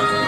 Bye.